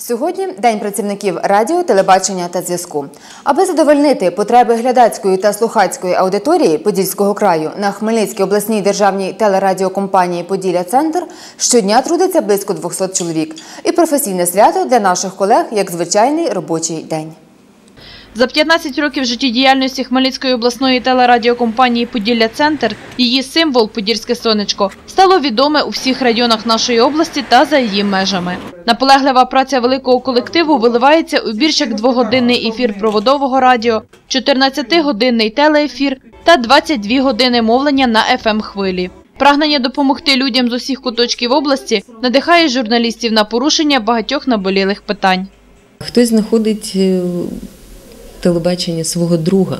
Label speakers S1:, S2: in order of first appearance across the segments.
S1: Сьогодні День працівників радіо, телебачення та зв'язку. Аби задовольнити потреби глядацької та слухацької аудиторії Подільського краю на Хмельницькій обласній державній телерадіокомпанії Поділля Центр щодня трудиться близько 200 чоловік. І професійне свято для наших колег як звичайний робочий день.
S2: За 15 років життєдіяльності Хмельницької обласної телерадіокомпанії Поділля Центр її символ Подільське сонечко стало відоме у всіх районах нашої області та за її межами. Наполеглива праця великого колективу виливається у більш як двогодинний ефір проводового радіо, 14-годинний телеефір та 22 години мовлення на fm хвилі. Прагнення допомогти людям з усіх куточків області надихає журналістів на порушення багатьох наболілих питань.
S3: Хтось знаходить е, в телебаченні свого друга.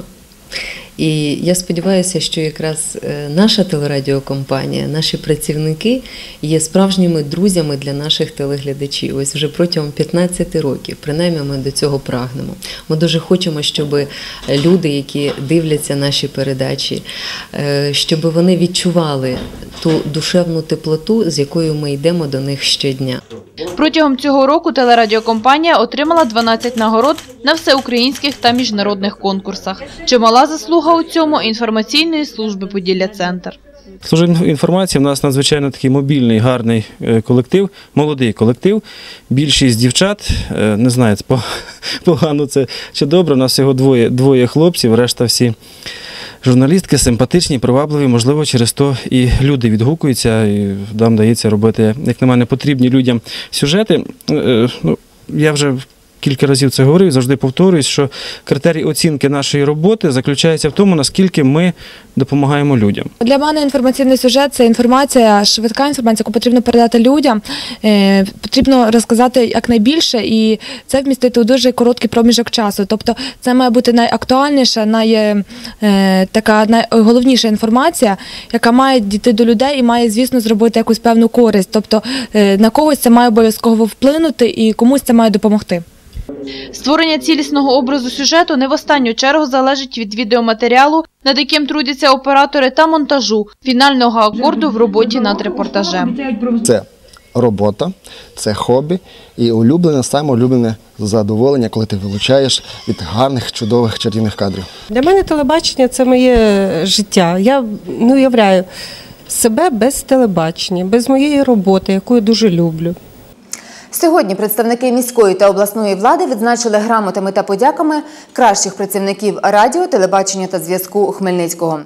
S3: І я сподіваюся, що якраз е, наша телерадіокомпанія, наші працівники є справжніми друзями для наших телеглядачів. Ось вже протягом 15 років, принаймні ми до цього прагнемо. Ми дуже хочемо, щоб люди, які дивляться наші передачі, е, щоб вони відчували ту душевну теплоту, з якою ми йдемо до них щодня.
S2: Протягом цього року телерадіокомпанія отримала 12 нагород на всеукраїнських та міжнародних конкурсах. Чимала заслуга у цьому інформаційної служби Поділля Центр.
S4: Служба інформації у нас надзвичайно такий мобільний, гарний е, колектив, молодий колектив. Більшість дівчат, е, не знаю, по- погано це чи добре. У нас всього двоє, двоє хлопців, решта всі журналістки, симпатичні, привабливі. Можливо, через то і люди відгукуються, і нам дається робити, як на мене, потрібні людям сюжети. Е, е, Ну, я вже кілька разів це говорив, завжди повторююсь, що критерій оцінки нашої роботи заключається в тому, наскільки ми допомагаємо людям.
S5: Для мене інформаційний сюжет це інформація, швидка інформація, яку потрібно передати людям. Е, Потрібно розказати якнайбільше і це вмістити у дуже короткий проміжок часу. Тобто це має бути найактуальніша, най, е, така найголовніша інформація, яка має дійти до людей і має, звісно, зробити якусь певну користь. Тобто е, на когось це має обов'язково вплинути і комусь це має допомогти.
S2: Створення цілісного образу сюжету не в останню чергу залежить від відеоматеріалу, над яким трудяться оператори та монтажу фінального акорду в роботі над репортажем.
S6: Це робота, це хобі і улюблене, саме улюблене задоволення, коли ти вилучаєш від гарних, чудових чарівних кадрів.
S7: Для мене телебачення це моє життя. Я не уявляю себе без телебачення, без моєї роботи, яку я дуже люблю.
S1: Сьогодні представники міської та обласної влади відзначили грамотами та подяками кращих працівників радіо, телебачення та зв'язку Хмельницького.